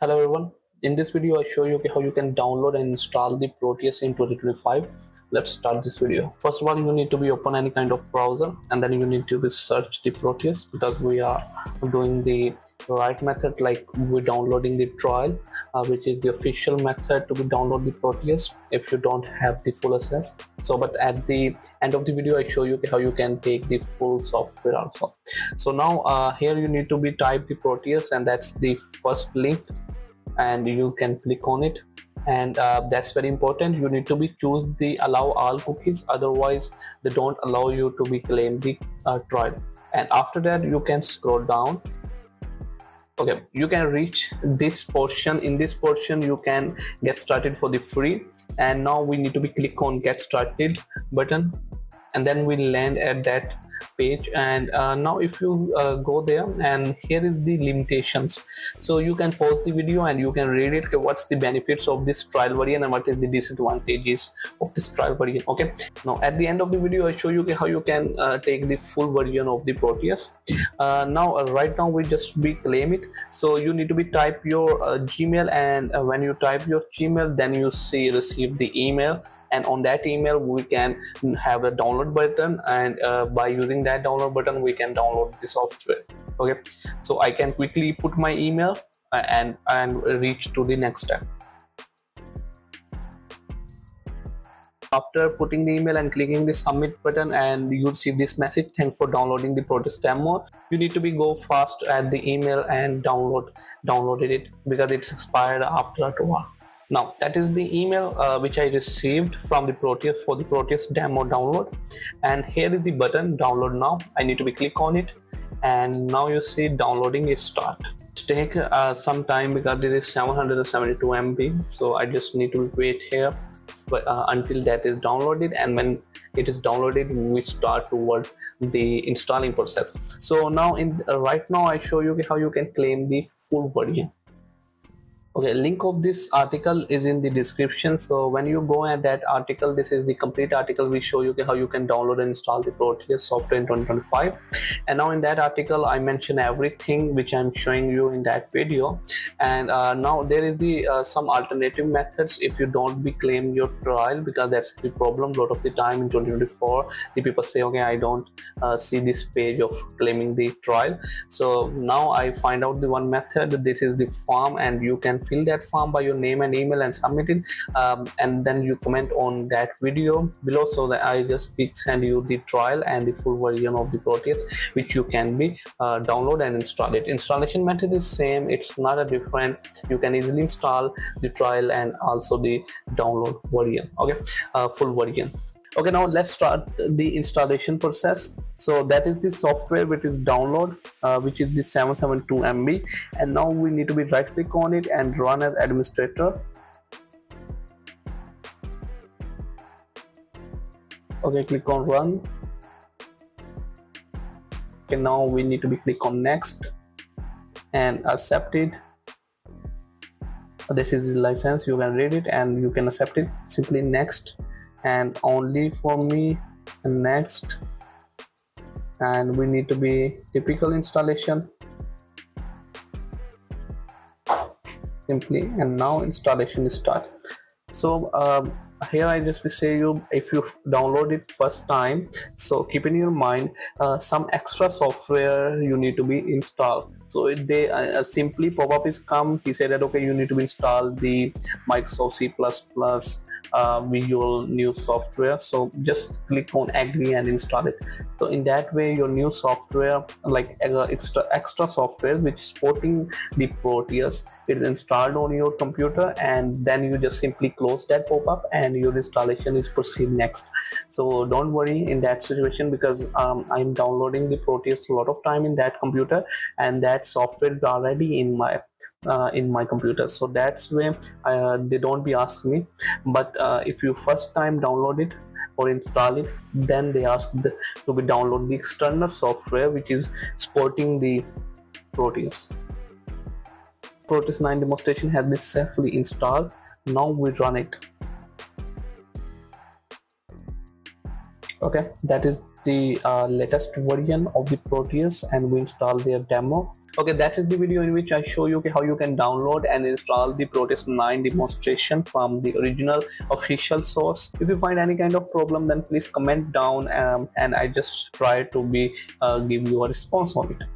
Hello everyone. In this video, I show you how you can download and install the Proteus in 2025. Let's start this video. First of all, you need to be open any kind of browser and then you need to be search the Proteus because we are doing the right method like we're downloading the trial uh, which is the official method to be download the Proteus if you don't have the full access. So but at the end of the video, I show you how you can take the full software also. So now uh, here you need to be type the Proteus and that's the first link and you can click on it. And uh, that's very important. You need to be choose the allow all cookies. Otherwise they don't allow you to be claim the uh, trial. And after that you can scroll down. Okay you can reach this portion. In this portion you can get started for the free. And now we need to be click on get started button. And then we land at that page. And uh, now if you uh, go there and here is the limitations. So you can pause the video and you can read it. What's the benefits of this trial variant and what is the disadvantages of this trial variant okay? Now at the end of the video i show you how you can uh, take the full version of the proteus. Uh, now uh, right now we just be claim it. So you need to be type your uh, gmail and when you type your gmail then you see receive the email. And on that email we can have a download button and by using that download button we can download the software. Okay? So i can quickly put my email uh, and and reach to the next step. After putting the email and clicking the submit button and you see this message thanks for downloading the Proteus demo. You need to be go fast at the email and download downloaded it because it's expired after a while now that is the email uh, which i received from the proteus for the proteus demo download. And here is the button download now. I need to be click on it. And now you see downloading is start. Take uh, some time because this is 772 mb so i just need to wait here but, uh, until that is downloaded. And when it is downloaded we start toward the installing process. So now in uh, right now i show you how you can claim the full version okay link of this article is in the description. So when you go at that article this is the complete article we show you how you can download and install the proteus software in 2025 and now in that article i mention everything which i'm showing you in that video. And uh, now there is the uh, some alternative methods if you don't be claim your trial because that's the problem. A lot of the time in 2024 the people say okay i don't uh, see this page of claiming the trial. So now i find out the one method. This is the form and you can fill that form by your name and email and submit it um, and then you comment on that video below so that i just send you the trial and the full version of the proteus which you can be uh, download and install it. Installation method is same. It's not a different. You can easily install the trial and also the download version. Okay? Uh, full version okay now let's start the installation process. So that is the software which is download uh, which is the 772 mb and now we need to be right click on it and run as administrator. Okay click on run. Okay now we need to be click on next and accept it. This is the license you can read it and you can accept it. Simply next and only for me next. And we need to be typical installation. Simply and now installation is start so um, here i just say you if you download it first time so keep in your mind uh, some extra software you need to be installed. So they uh, simply pop-up is come he said that okay you need to install the microsoft c++ uh, visual new software. So just click on agree and install it. So in that way your new software like uh, extra extra software which supporting the proteus is installed on your computer and then you just simply close that pop-up and your installation is proceed next. So don't worry in that situation because um, i'm downloading the proteus a lot of time in that computer and that software is already in my uh, in my computer. So that's where uh, they don't be ask me. But uh, if you first time download it or install it then they ask the, to be download the external software which is supporting the proteus. Proteus 9 demonstration has been safely installed. Now we run it okay that is the uh, latest version of the proteus and we install their demo. Okay that is the video in which i show you how you can download and install the proteus 9 demonstration from the original official source. If you find any kind of problem then please comment down um, and i just try to be uh, give you a response on it